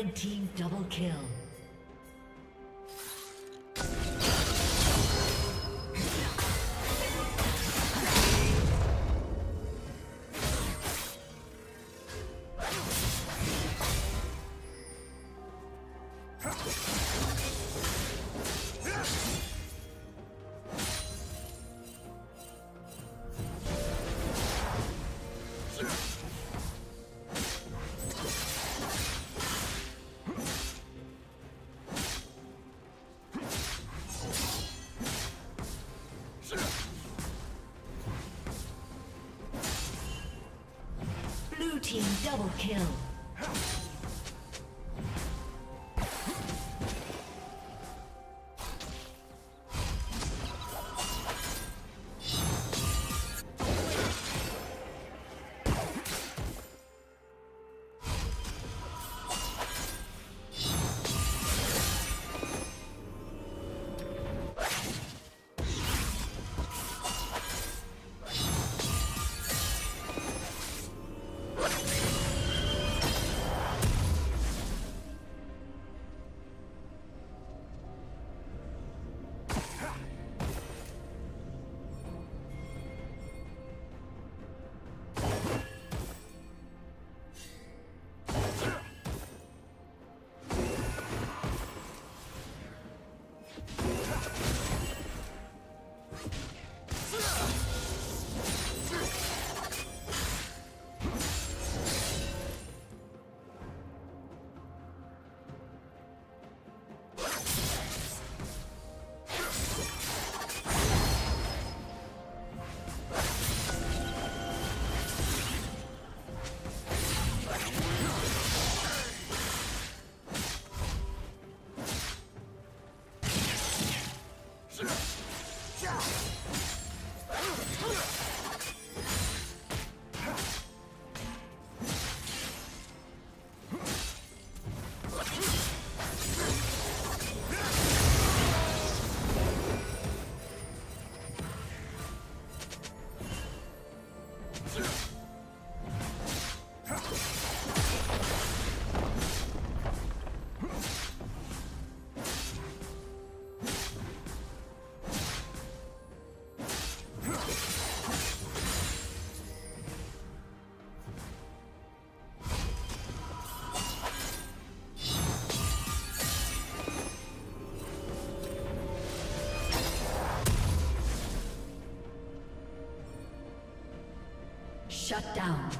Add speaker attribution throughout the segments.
Speaker 1: Red team double kill. Team double kill. Shut down.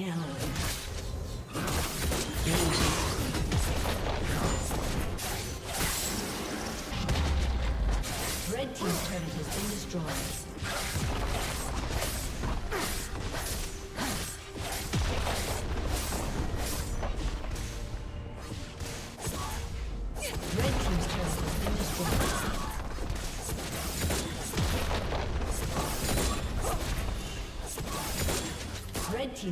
Speaker 1: Yeah.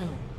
Speaker 2: down.